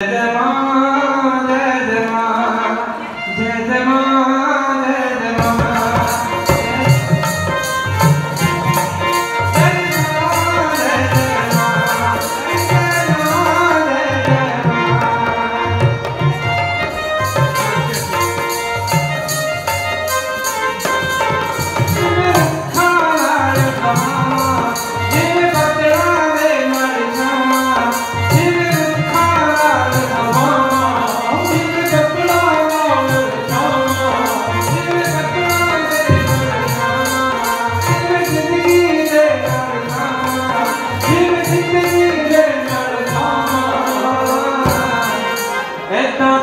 Yeah,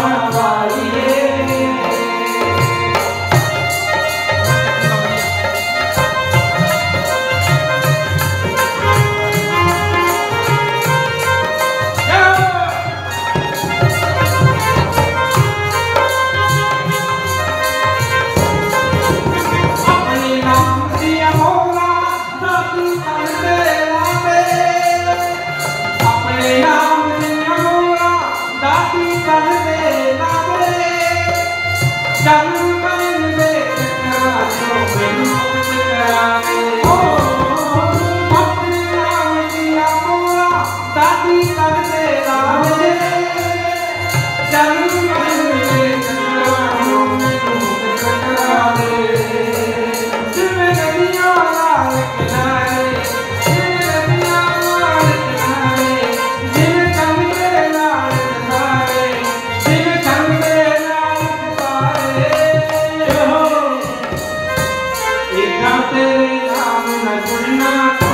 사랑 I will not